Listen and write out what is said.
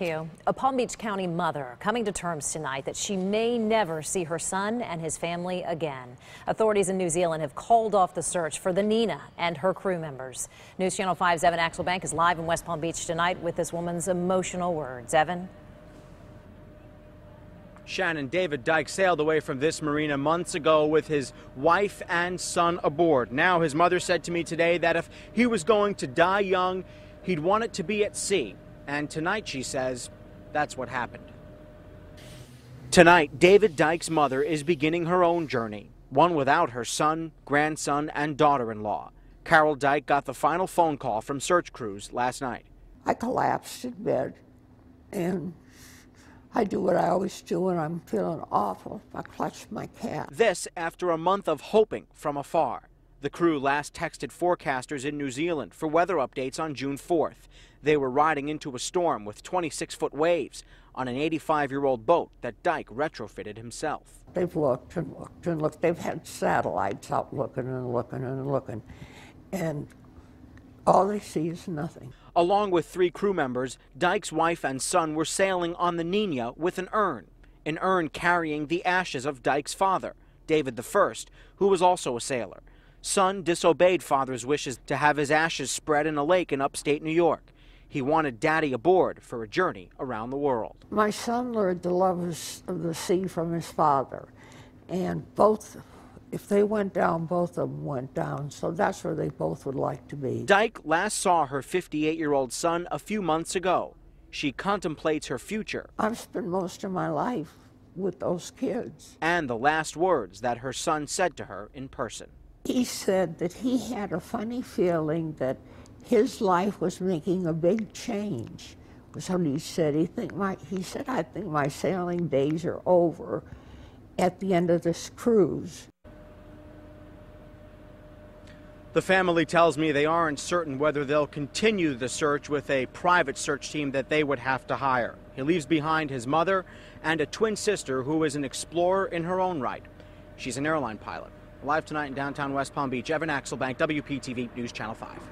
you. A Palm Beach County mother coming to terms tonight that she may never see her son and his family again. Authorities in New Zealand have called off the search for the Nina and her crew members. News Channel 5's Evan Axelbank is live in West Palm Beach tonight with this woman's emotional words. Evan? Shannon David Dyche sailed away from this marina months ago with his wife and son aboard. Now, his mother said to me today that if he was going to die young, he'd want it to be at sea. And tonight, she says, that's what happened. Tonight, David Dyche's mother is beginning her own journey, one without her son, grandson, and daughter in law. Carol Dyche got the final phone call from search crews last night. I collapsed in bed and I do what I always do when I'm feeling awful. I clutch my cat. This after a month of hoping from afar. The crew last texted forecasters in New Zealand for weather updates on June 4th. They were riding into a storm with 26 foot waves on an 85 year old boat that Dyche retrofitted himself. They've looked and looked and looked. They've had satellites out looking and looking and looking. And all they see is nothing. Along with three crew members, Dyche's wife and son were sailing on the Nina with an urn, an urn carrying the ashes of Dyche's father, David I, who was also a sailor. Son disobeyed father's wishes to have his ashes spread in a lake in upstate New York. He wanted daddy aboard for a journey around the world. My son learned the love of the sea from his father, and both, if they went down, both of them went down. So that's where they both would like to be. Dyche last saw her 58 year old son a few months ago. She contemplates her future. I've spent most of my life with those kids. And the last words that her son said to her in person. He said that he had a funny feeling that his life was making a big change. What he said. He think my he said I think my sailing days are over at the end of this cruise. The family tells me they aren't certain whether they'll continue the search with a private search team that they would have to hire. He leaves behind his mother and a twin sister who is an explorer in her own right. She's an airline pilot. Live tonight in downtown West Palm Beach, Evan Axelbank, WPTV News Channel 5.